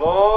Slavă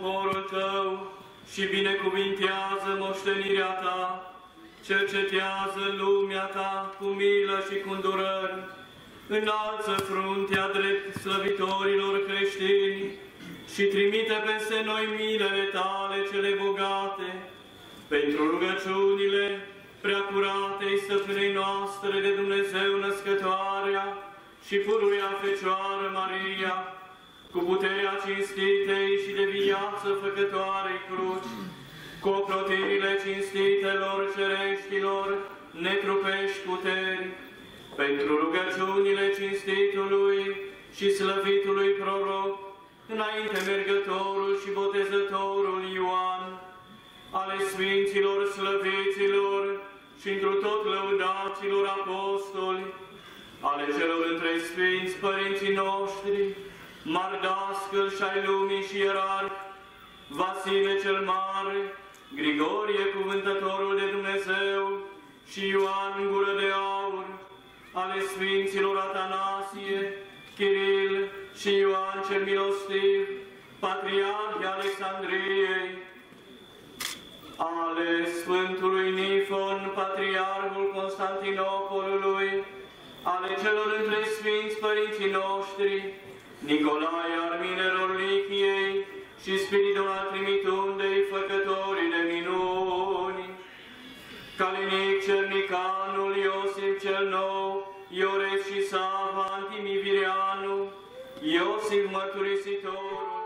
poporul tău și binecuvintează moștenirea ta, cercetează lumea ta cu milă și cu îndurări, înalță fruntea drept slăvitorilor creștini și trimite peste noi milele tale cele bogate, pentru rugăciunile preacuratei stăpânei noastre de Dumnezeu născătoarea și puruia Fecioară Maria, cu puterea cinstitei și de viață făcătoarei cruci, cu ocrotirile cinstitelor cereștilor netrupești puteri, pentru rugăciunile cinstitului și slăvitului proroc, înainte mergătorul și botezătorul Ioan, ale Sfinților slăviților și întru tot lăudaților apostoli, ale celor între Sfinți părinții noștri, Mardascăl și ai lumii și ierarh, Vasile cel Mare, Grigorie cuvântătorul de Dumnezeu și Ioan Gură de Aur, ale Sfinților Atanasie, Chiril și Ioan cel Milostiv, Patriarhi Alexandriei, ale Sfântului Nifon, Patriarhul Constantinopolului, ale celor între Sfinți Părinții noștri, Nicolae Arminerul Lichiei și Spiridon al Trimitundei, făcătorii de minuni, Calinic Cernicanul, Iosif cel Nou, Iores și Sava, Antimivirianu, Iosif Mărturisitorul,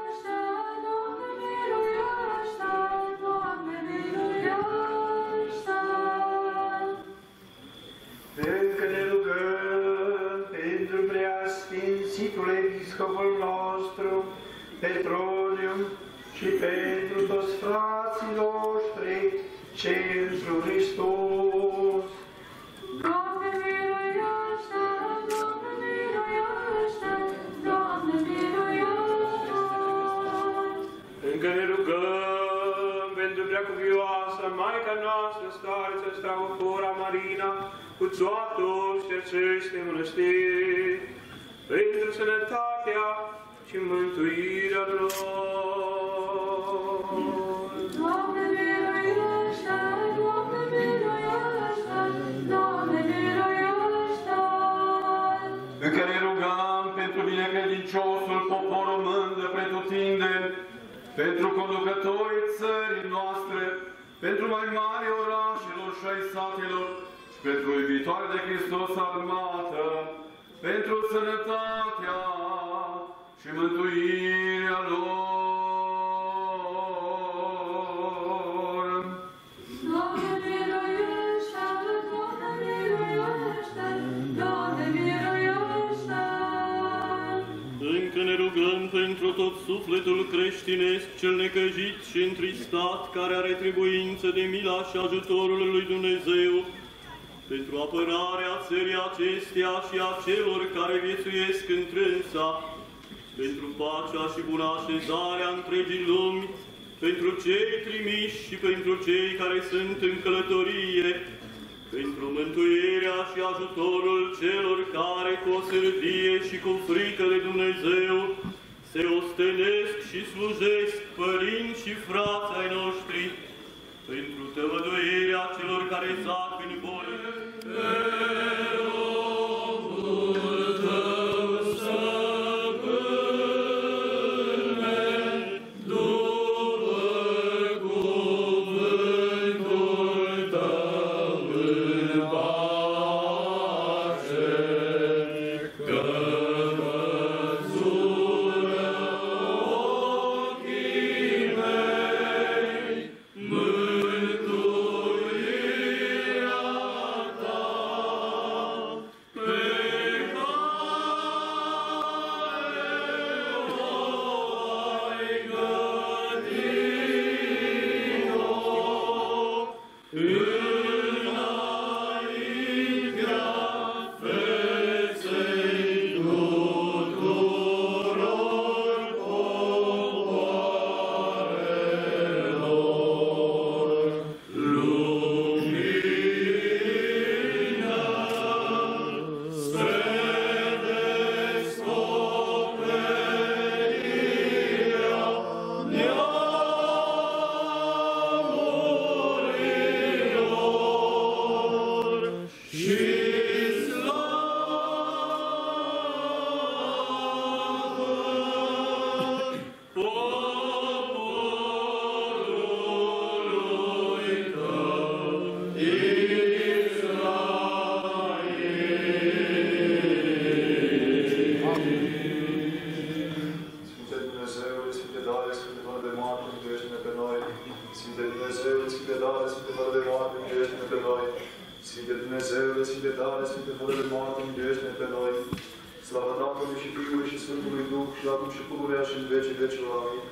Încă ne rugăm pentru preacuvioasa Maica noastră, Starița Stavofora Marina, cu toatul și aceste mănăstiri, pentru sănătatea și mântuirea lor. Conducătorii țării noastre, pentru mai mari orașelor și ai satelor, și pentru iubitoare de Hristos armată, pentru sănătatea și mântuirea lor. Sufletul creștinesc cel necăjit și întristat, care are trebuință de mila și ajutorul lui Dumnezeu, pentru apărarea țării acesteia și a celor care viețuiesc întrânsa, pentru pacea și buna așezarea întregii lumi, pentru cei trimiși și pentru cei care sunt în călătorie, pentru mântuirea și ajutorul celor care cu o sârdie și cu frică de Dumnezeu se ostenesc și slujesc părinți și frați ai noștri, pentru tămăduirea celor care zac în boli. Sfinte Dumnezeule, Sfinte Dare, Sfinte Fără de Moarte, mântuiește-ne pe noi. Slavă Tatălui și Fiului și Sfântului Duh și acum și pururea și în vecii vecilor. Amin.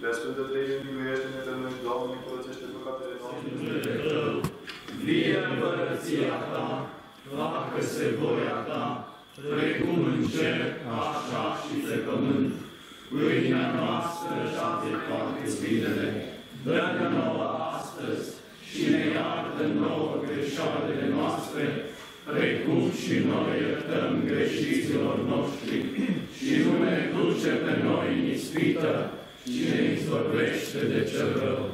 Pe Sfântă Treime, miluiește-ne pe noi, Doamne, curățește păcatele noastre. Vie împărăția ta, facă-se voia ta, precum în cer, așa și pe pământ. Pâinea noastră și de toate zilele, dă-ne nouă astăzi și ne iartă nouă greșalele noastre, precum și noi iertăm greșiților noștri și nu ne duce pe noi în ispită, ci ne izbăvește de cel rău.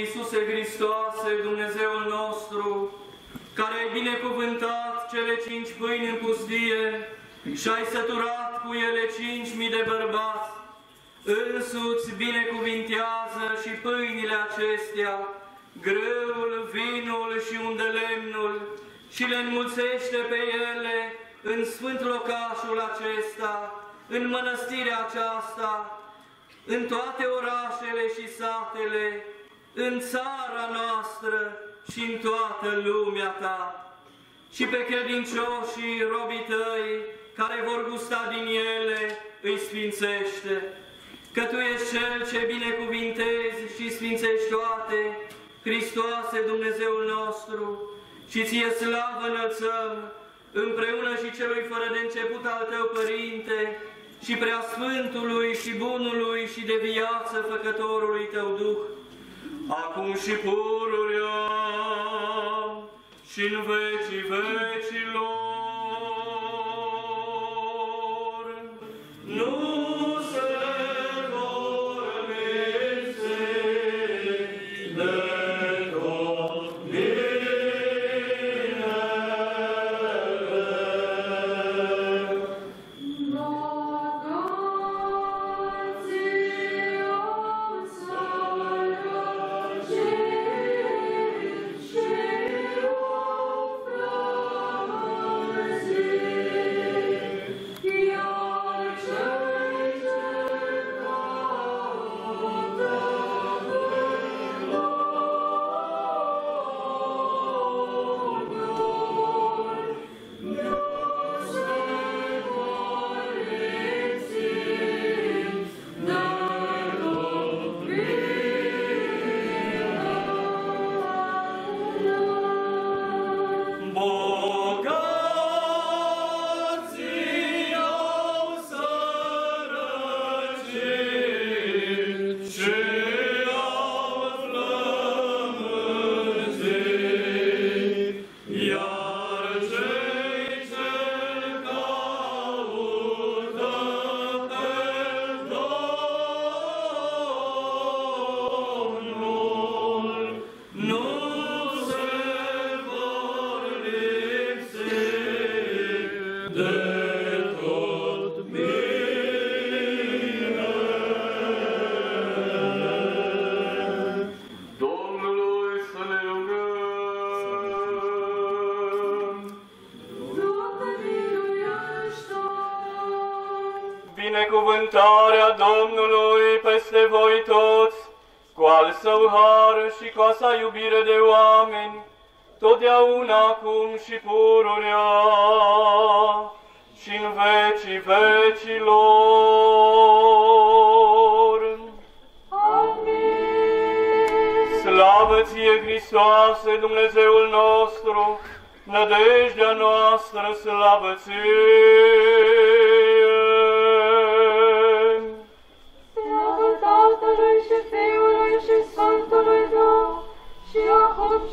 Iisuse Hristoase, Dumnezeul nostru, care ai binecuvântat cele cinci pâini în pustie și ai săturat cu ele cinci mii de bărbați, însuți binecuvintează și pâinile acestea, grâul, vinul și undelemnul, și le înmulțește pe ele în sfânt locașul acesta, în mănăstirea aceasta, în toate orașele și satele, în țara noastră și în toată lumea ta. Și pe credincioșii robii tăi, care vor gusta din ele, îi sfințește. Că Tu ești Cel ce binecuvintezi și sfințești toate, Hristoase Dumnezeul nostru, și Ție slavă înălțăm, împreună și Celui fără de început al Tău, Părinte, și Preasfântului și Bunului și de viață Făcătorului Tău Duh, acum și pururea și în vecii vecilor. Nu Binecuvântarea Domnului peste voi toți, cu al său har și cu a sa iubire de oameni, totdeauna acum și pururea și în vecii vecilor. Amin. Slavă ție, Hristoase, Dumnezeul nostru, nădejdea noastră, slavă ție!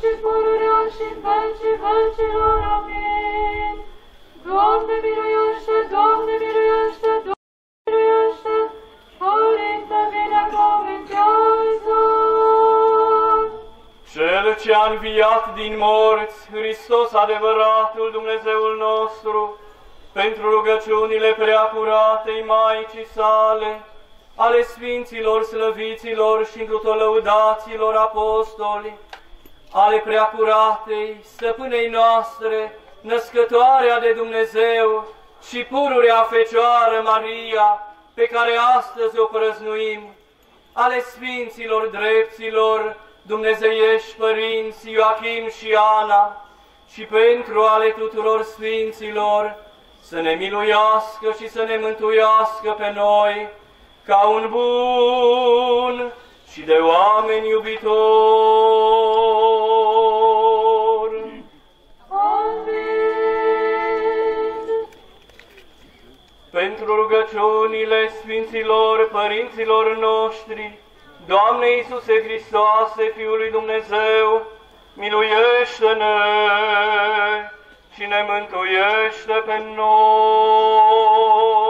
și pururea și în vecii vecilor. Amin. Doamne miluiește, Doamne miluiește, Doamne miluiește, Părinte binecuvintează. Cel ce a înviat din morți, Hristos adevăratul Dumnezeul nostru, pentru rugăciunile preacuratei Maicii sale, ale Sfinților, Slăviților și întotolăudaților apostoli, ale preacuratei, stăpânei noastre, născătoarea de Dumnezeu și pururea Fecioară Maria, pe care astăzi o prăznuim, ale Sfinților drepților, dumnezeiești părinți Ioachim și Ana, și pentru ale tuturor Sfinților, să ne miluiască și să ne mântuiască pe noi, ca un bun și de oameni iubitor. Rugăciunile Sfinților Părinților noștri, Doamne Iisuse Hristoase, Fiul lui Dumnezeu, miluiește-ne și ne mântuiește pe noi.